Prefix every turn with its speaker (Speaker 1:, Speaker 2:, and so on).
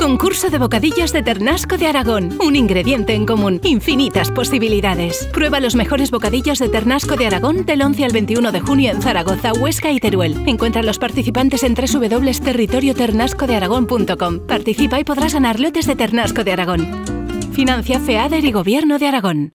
Speaker 1: Concurso de bocadillos de Ternasco de Aragón. Un ingrediente en común, infinitas posibilidades. Prueba los mejores bocadillos de Ternasco de Aragón del 11 al 21 de junio en Zaragoza, Huesca y Teruel. Encuentra a los participantes en www.territorioternascodearagón.com. Participa y podrás ganar lotes de Ternasco de Aragón. Financia FEADER y Gobierno de Aragón.